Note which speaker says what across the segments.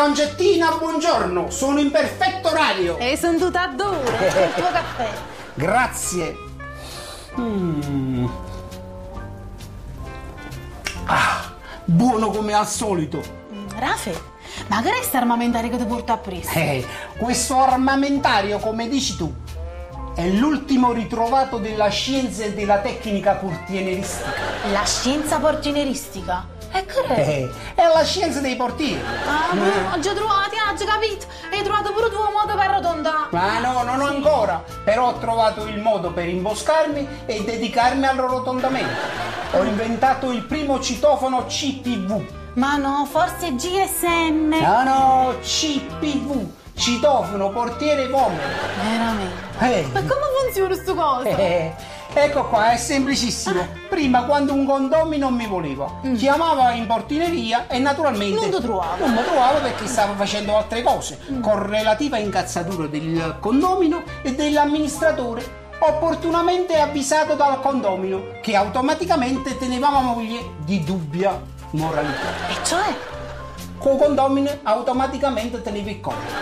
Speaker 1: Concettina, buongiorno, sono in perfetto orario.
Speaker 2: E sono tutta dura, il tuo caffè.
Speaker 1: Grazie. Mm. Ah, buono come al solito.
Speaker 2: Mm, Rafe, ma che è questo armamentario che ti porto a preso?
Speaker 1: Eh, questo armamentario, come dici tu, è l'ultimo ritrovato della scienza e della tecnica portieristica.
Speaker 2: La scienza portineristica? E che è?
Speaker 1: Eh, è la scienza dei portieri.
Speaker 2: Ah, no, ho già trovato, ho già capito. Hai trovato pure tu un modo per arrotondare.
Speaker 1: Ma no, non ancora. Però ho trovato il modo per imboscarmi e dedicarmi al rotondamento. Ho inventato il primo citofono CPV.
Speaker 2: Ma no, forse GSM.
Speaker 1: No, no, CPV. Citofono portiere vomero.
Speaker 2: Veramente.
Speaker 1: Eh.
Speaker 2: Ma come funziona sto cosa?
Speaker 1: Eh, ecco qua, è semplicissimo. Prima, quando un condomino non mi voleva, chiamava in portineria e naturalmente.
Speaker 2: Non lo trovavo.
Speaker 1: Non lo trovavo perché stava facendo altre cose, con relativa incazzatura del condomino e dell'amministratore. Opportunamente avvisato dal condomino che automaticamente teneva moglie di dubbia moralità.
Speaker 2: E cioè?
Speaker 1: Con condomino automaticamente teneva il conto.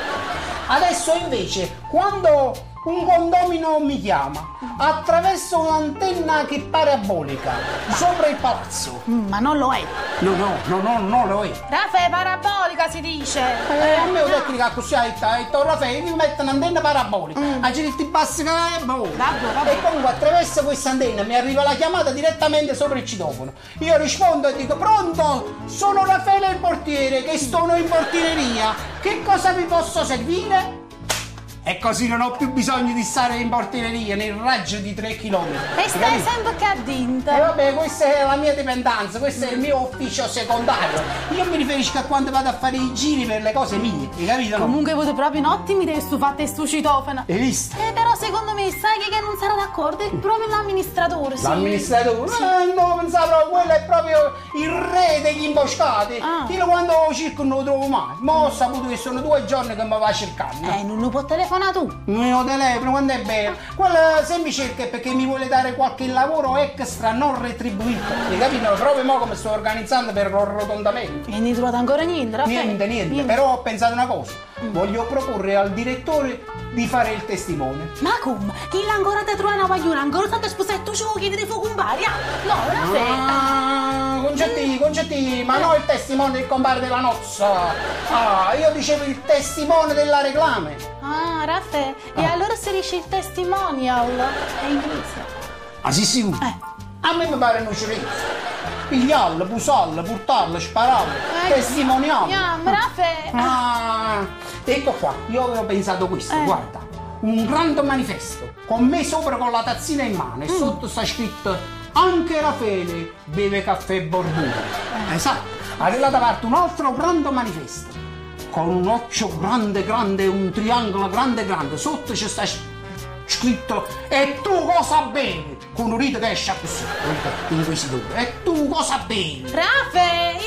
Speaker 1: Adesso invece, quando un condomino mi chiama attraverso un'antenna che parabolica sopra il palazzo.
Speaker 2: Mm, ma non lo è.
Speaker 1: No, no, no, no, no, lo è.
Speaker 2: Rafe, è parabolica si dice.
Speaker 1: Eh, a me ho tecnica così, ha detto, Raffaele, mi metto un'antenna parabolica, a girare i bassi che è boh. E comunque attraverso questa antenna mi arriva la chiamata direttamente sopra il citofono. Io rispondo e dico, pronto, sono Raffaele il portiere, che sono in portineria, che cosa vi posso servire? E così non ho più bisogno di stare in portineria nel raggio di 3 km.
Speaker 2: E stai sempre che a dinta.
Speaker 1: E vabbè, questa è la mia dipendenza, questo è il mio ufficio secondario. Io mi riferisco a quando vado a fare i giri per le cose mie, hai capito?
Speaker 2: Comunque voi proprio in ottimi idee su fatte sto citofono.
Speaker 1: Hai visto?
Speaker 2: Eh, però secondo me sai che, non sarà d'accordo? È proprio l'amministratore, sì.
Speaker 1: L'amministratore? Eh, no, pensavo, quello è proprio il re degli imboscati.
Speaker 2: Ah.
Speaker 1: Io quando lo cerco non lo trovo mai. Ma ho saputo che sono due giorni che mi va cercando.
Speaker 2: Eh, non lo può telefonare tu.
Speaker 1: Il mio telefono quando è bello. Quello se mi cerca è perché mi vuole dare qualche lavoro extra non retribuito. Hai capito? Proprio mo come sto organizzando per il rotondamento.
Speaker 2: E ne trovate ancora niente, Raffaele?
Speaker 1: Niente, niente, però ho pensato una cosa. Voglio proporre al direttore di fare il testimone.
Speaker 2: Ma come? Chi l'ha ancora te trova una pagliona? Ancora state sposetto ciò che devo compare? ah? No, Raffaele.
Speaker 1: Ah, concetti, concetti, ma no il testimone del compare della nozza. Ah, io dicevo il testimone della reclame.
Speaker 2: Ah, Raffaele. E allora si dice il testimonial? È inglese.
Speaker 1: Ah, sì, sicuro?
Speaker 2: Eh.
Speaker 1: A me mi pare un cerezzo. Pigliarla, pusarla, portarla, spararla,
Speaker 2: Eh,
Speaker 1: testimoniarla.
Speaker 2: Andiamo, Raffaele.
Speaker 1: Ah, ecco qua, io avevo pensato questo,
Speaker 2: Eh.
Speaker 1: guarda, un grande manifesto, con me sopra con la tazzina in mano e sotto sta scritto anche Raffaele beve caffè Borbuto. Esatto, arriva da parte un altro grande manifesto, con un occhio grande grande, un triangolo grande grande, sotto c'è sta sc- scritto e tu cosa bevi? Con un rito che esce così, inquisitore, e tu cosa bevi?
Speaker 2: Raffaele,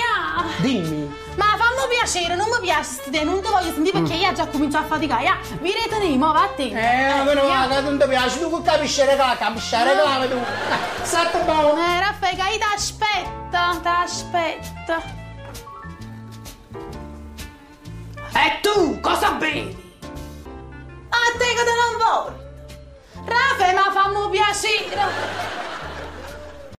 Speaker 1: Dimmi.
Speaker 2: Ma fammi piacere, non mi piace idea, non ti voglio sentire perché io già comincio a faticare. Ya, vi reteniamo, va a te.
Speaker 1: Eh, meno
Speaker 2: ya.
Speaker 1: male, non ti piace, tu capisci reclame, capisci reclame tu. Eh, State buono.
Speaker 2: Eh, Raffaele, che ti aspetta, ti aspetta.
Speaker 3: E tu cosa bevi?
Speaker 2: A te che te non vuoi. Raffaele, ma fammi piacere.